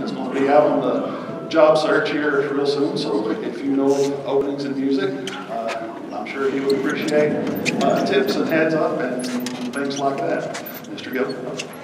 There's is going to be out on the job search here real soon. So if you know openings in music, uh, I'm sure he would appreciate uh, tips and heads up and things like that. Mr. Gill.